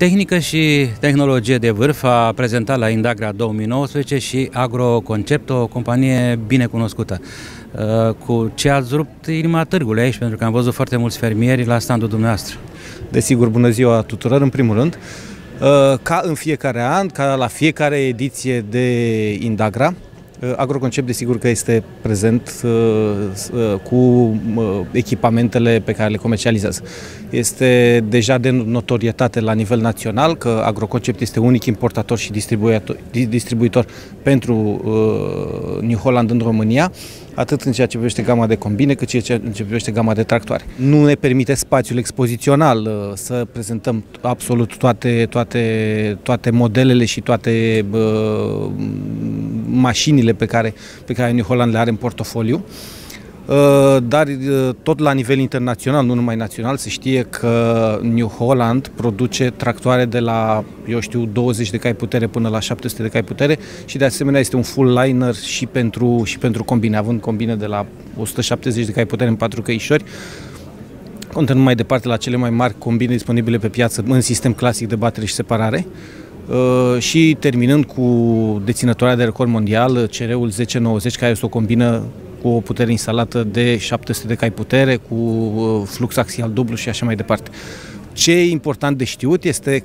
Tehnică și tehnologie de vârf a prezentat la Indagra 2019 și Agroconcept, o companie bine cunoscută. Uh, cu ce ați rupt inima târgului aici, pentru că am văzut foarte mulți fermieri la standul dumneavoastră. Desigur, bună ziua tuturor, în primul rând. Uh, ca în fiecare an, ca la fiecare ediție de Indagra, Uh, Agroconcept, desigur că este prezent uh, uh, cu echipamentele pe care le comercializează. Este deja de notorietate la nivel național că Agroconcept este unic importator și distribuitor, distribuitor pentru New Holland în România atât în ceea ce privește gama de combine, cât și în ceea ce privește gama de tractoare. Nu ne permite spațiul expozițional uh, să prezentăm absolut toate, toate, toate modelele și toate uh, mașinile pe care, pe care New Holland le are în portofoliu. Uh, dar uh, tot la nivel internațional, nu numai național, se știe că New Holland produce tractoare de la, eu știu, 20 de cai putere până la 700 de cai putere și de asemenea este un full liner și pentru, și pentru combine, având combine de la 170 de cai putere în 4 căișori, Contăm mai departe la cele mai mari combine disponibile pe piață în sistem clasic de batere și separare. Uh, și terminând cu deținătoarea de record mondial, CR-ul 1090, care este o combină cu o putere instalată de 700 de cai putere, cu uh, flux axial dublu și așa mai departe. Ce e important de știut este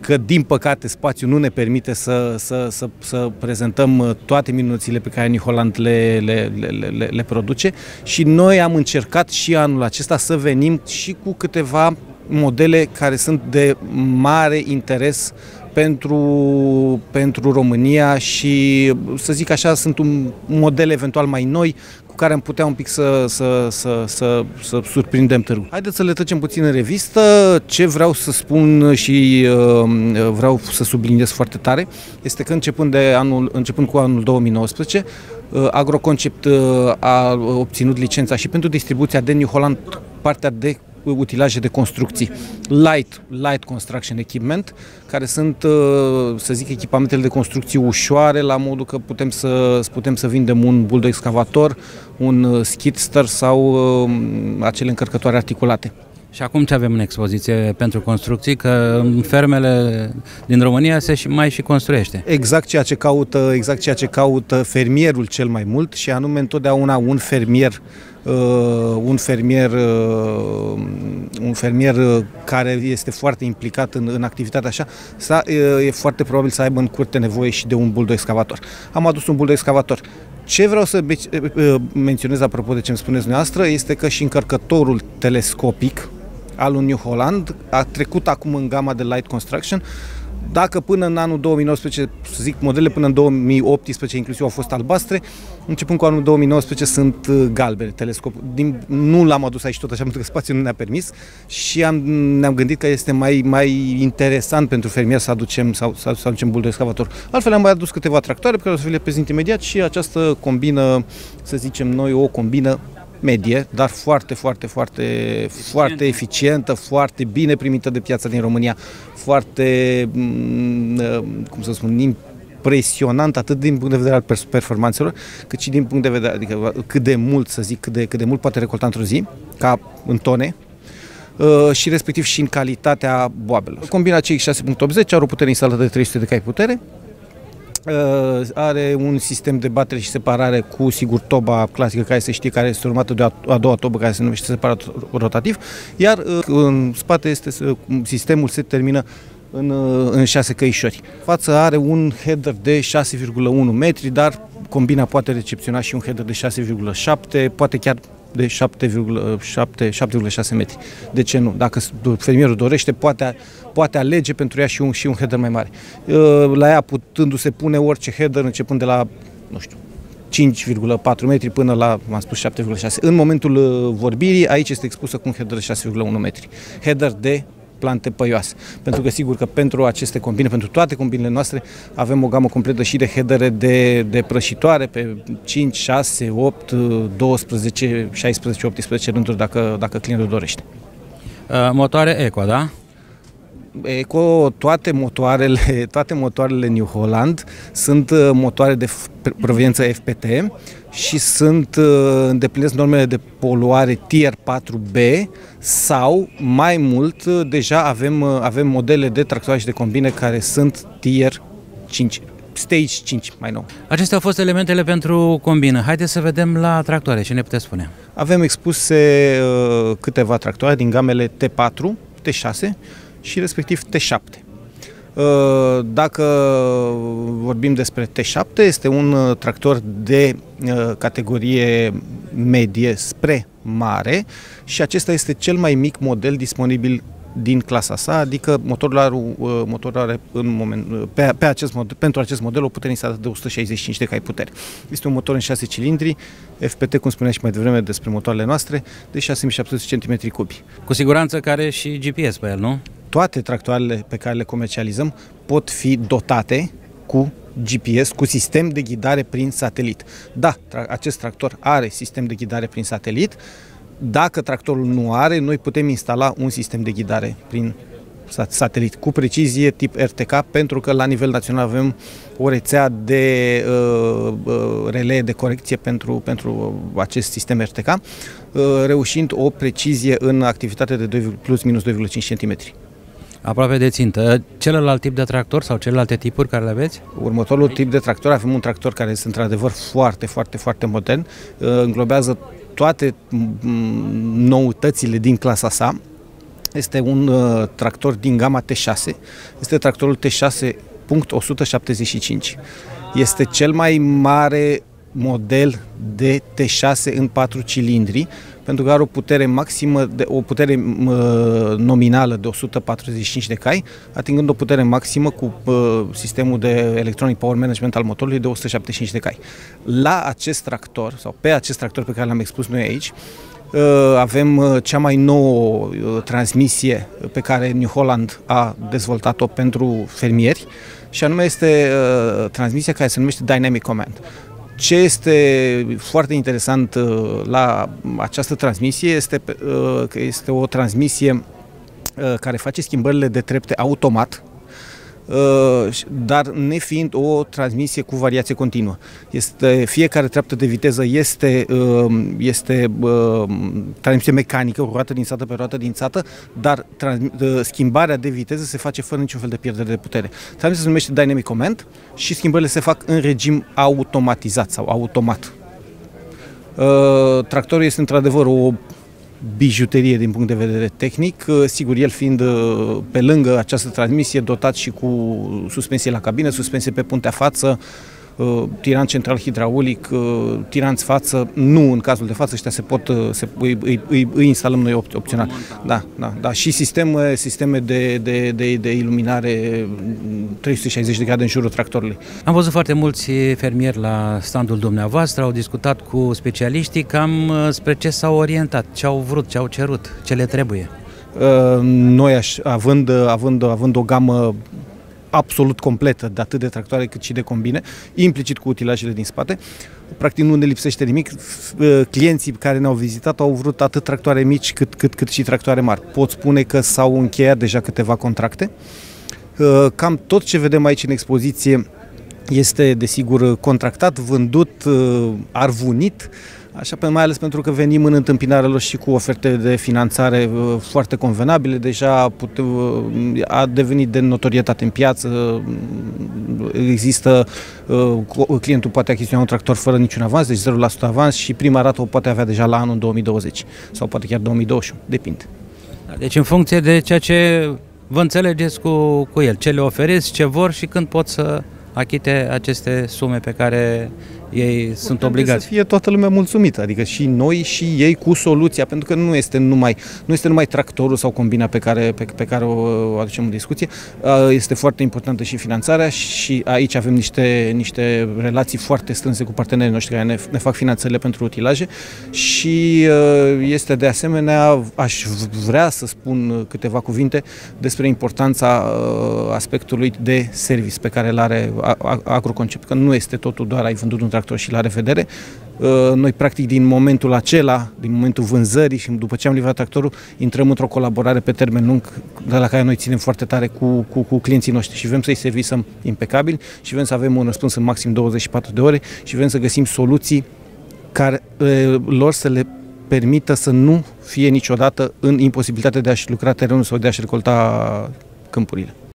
că, din păcate, spațiul nu ne permite să, să, să, să prezentăm uh, toate minunățile pe care New Holland le, le, le, le, le produce și noi am încercat și anul acesta să venim și cu câteva modele care sunt de mare interes pentru, pentru România și, să zic așa, sunt un model eventual mai noi cu care am putea un pic să, să, să, să, să surprindem târgul. Haideți să le trecem puțin în revistă. Ce vreau să spun și uh, vreau să subliniez foarte tare este că începând, de anul, începând cu anul 2019, uh, Agroconcept uh, a obținut licența și pentru distribuția de New Holland partea de utilaje de construcții, light, light construction equipment, care sunt, uh, să zic, echipamentele de construcții ușoare, la modul că putem să, putem să vindem un bulldog excavator, un uh, skidster sau uh, acele încărcătoare articulate. Și acum ce avem în expoziție pentru construcții? Că în fermele din România se și mai și construiește. Exact ceea ce caută, exact ceea ce caută fermierul cel mai mult și anume întotdeauna un fermier uh, un fermier uh, un fermier uh, care este foarte implicat în, în activitatea așa, sa, uh, e foarte probabil să aibă în curte nevoie și de un buldo excavator. Am adus un buldo excavator. Ce vreau să uh, menționez apropo de ce îmi spuneți dumneavoastră este că și încărcătorul telescopic al lui New Holland, a trecut acum în gama de light construction. Dacă până în anul 2019, să zic, modele până în 2018 inclusiv au fost albastre, începând cu anul 2019 sunt uh, galbene, telescop. Din, nu l-am adus aici tot așa pentru că spațiul nu ne-a permis și am, ne-am gândit că este mai, mai interesant pentru fermier să aducem, sau, să, să aducem bul de excavator. Altfel am mai adus câteva tractoare pe care o să vi le prezint imediat și această combină, să zicem noi, o combină medie, dar foarte, foarte, foarte, Eficient. foarte eficientă, foarte bine primită de piața din România, foarte, mm, uh, cum să spun, impresionant atât din punct de vedere al performanțelor, cât și din punct de vedere, adică cât de mult, să zic, cât de, cât de mult poate recolta într-o zi, ca în tone, uh, și respectiv și în calitatea boabelor. Combina CX6.80 are o putere instalată de 300 de cai putere, Uh, are un sistem de batere și separare cu, sigur, toba clasică care se știe, care este urmată de a, doua tobă care se numește separat rotativ, iar uh, în spate este uh, sistemul se termină în, în șase căișori. Față are un header de 6,1 metri, dar combina poate recepționa și un header de 6,7, poate chiar de 7,6 metri. De ce nu? Dacă fermierul dorește, poate, poate alege pentru ea și un, și un header mai mare. Uh, la ea putându-se pune orice header începând de la, nu știu, 5,4 metri până la, am spus, 7,6. În momentul uh, vorbirii, aici este expusă cu un header de 6,1 metri. Header de plante păioase. Pentru că sigur că pentru aceste combine, pentru toate combinele noastre, avem o gamă completă și de headere de, de prășitoare pe 5, 6, 8, 12, 16, 18 rânduri dacă, dacă clientul dorește. Uh, motoare Eco, da? Eco, toate motoarele, toate motoarele New Holland sunt uh, motoare de proveniență FPT, și sunt îndeplinesc normele de poluare Tier 4B sau mai mult deja avem, avem modele de tractoare și de combine care sunt Tier 5 Stage 5 mai nou. Acestea au fost elementele pentru combină. Haideți să vedem la tractoare. Ce ne puteți spune? Avem expuse uh, câteva tractoare din gamele T4, T6 și respectiv T7. Uh, dacă vorbim despre T7, este un uh, tractor de uh, categorie medie spre mare și acesta este cel mai mic model disponibil din clasa sa, adică motorul are, motorul are în moment, pe, pe acest model, pentru acest model o putere instalată de 165 de cai putere. Este un motor în 6 cilindri, FPT, cum spuneam și mai devreme despre motoarele noastre, de 6700 cm3. Cu siguranță care și GPS pe el, nu? Toate tractoarele pe care le comercializăm pot fi dotate cu GPS, cu sistem de ghidare prin satelit. Da, tra- acest tractor are sistem de ghidare prin satelit, dacă tractorul nu are, noi putem instala un sistem de ghidare prin satelit cu precizie tip RTK pentru că la nivel național avem o rețea de uh, uh, relee de corecție pentru, pentru acest sistem RTK, uh, reușind o precizie în activitate de 2, plus minus 2,5 cm. Aproape de țintă. Celălalt tip de tractor sau celelalte tipuri care le aveți? Următorul tip de tractor, avem un tractor care este într-adevăr foarte, foarte, foarte modern, uh, înglobează toate noutățile din clasa sa. Este un uh, tractor din gama T6. Este tractorul T6.175. Este cel mai mare model de T6 în 4 cilindri pentru că are o putere maximă, de, o putere nominală de 145 de cai, atingând o putere maximă cu uh, sistemul de electronic power management al motorului de 175 de cai. La acest tractor, sau pe acest tractor pe care l-am expus noi aici, uh, avem uh, cea mai nouă uh, transmisie pe care New Holland a dezvoltat-o pentru fermieri și anume este uh, transmisia care se numește Dynamic Command. Ce este foarte interesant uh, la această transmisie este uh, că este o transmisie uh, care face schimbările de trepte automat, dar nefiind o transmisie cu variație continuă. Este, fiecare treaptă de viteză este, este transmisie mecanică, o roată din sată pe roată din sată, dar trans, schimbarea de viteză se face fără niciun fel de pierdere de putere. Transmisia se numește Dynamic Command și schimbările se fac în regim automatizat sau automat. Tractorul este într-adevăr o bijuterie din punct de vedere tehnic, uh, sigur el fiind uh, pe lângă această transmisie dotat și cu suspensie la cabină, suspensie pe puntea față, Uh, tiran central hidraulic, uh, tiranți față, nu în cazul de față, ăștia se pot, uh, se, îi, îi, îi, îi instalăm noi opțional. Da, da, da. Și sisteme, sisteme de, de, de, de iluminare 360 de grade în jurul tractorului. Am văzut foarte mulți fermieri la standul dumneavoastră, au discutat cu specialiștii cam spre ce s-au orientat, ce au vrut, ce au cerut, ce le trebuie. Noi, având, având, având o gamă absolut completă de atât de tractoare cât și de combine, implicit cu utilajele din spate. Practic nu ne lipsește nimic. Clienții care ne-au vizitat au vrut atât tractoare mici cât, cât, cât și tractoare mari. Pot spune că s-au încheiat deja câteva contracte. Cam tot ce vedem aici în expoziție este, desigur, contractat, vândut, arvunit, Așa, pe mai ales pentru că venim în întâmpinarea lor și cu oferte de finanțare uh, foarte convenabile. Deja pute, uh, a devenit de notorietate în piață. Există, uh, clientul poate achiziționa un tractor fără niciun avans, deci 0% avans și prima rată o poate avea deja la anul 2020 sau poate chiar 2021, depinde. Da, deci în funcție de ceea ce vă înțelegeți cu, cu el, ce le oferiți, ce vor și când pot să achite aceste sume pe care ei Important sunt obligați. Să fie toată lumea mulțumită, adică și noi și ei cu soluția, pentru că nu este numai, nu este numai tractorul sau combina pe care, pe, pe care o aducem în discuție, este foarte importantă și finanțarea și aici avem niște, niște relații foarte strânse cu partenerii noștri care ne, ne fac finanțările pentru utilaje și este de asemenea, aș vrea să spun câteva cuvinte despre importanța aspectului de service pe care îl are Agroconcept, că nu este totul doar ai vândut un tractor și la revedere. Uh, noi, practic, din momentul acela, din momentul vânzării și după ce am livrat tractorul, intrăm într-o colaborare pe termen lung, de la care noi ținem foarte tare cu, cu, cu clienții noștri și vrem să-i servisăm impecabil și vrem să avem un răspuns în maxim 24 de ore și vrem să găsim soluții care lor să le permită să nu fie niciodată în imposibilitate de a-și lucra terenul sau de a-și recolta câmpurile.